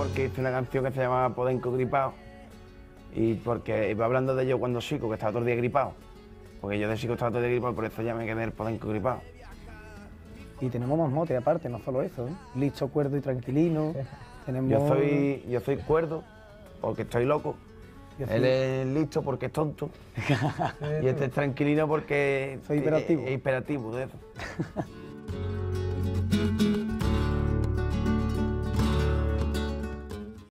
porque hice una canción que se llamaba Podenco Gripado. Y porque iba hablando de yo cuando chico, que estaba todo el día gripado. Porque yo de chico estaba todo el día gripado, por eso ya me quedé el Podenco Gripado. Y tenemos más motes aparte, no solo eso, ¿eh? Listo, cuerdo y tranquilino. Tenemos... Yo soy, yo soy cuerdo, porque estoy loco. Él es listo porque es tonto. y este es tranquilino porque Soy hiperactivo. Es hiperactivo de eso.